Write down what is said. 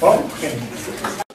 Bom?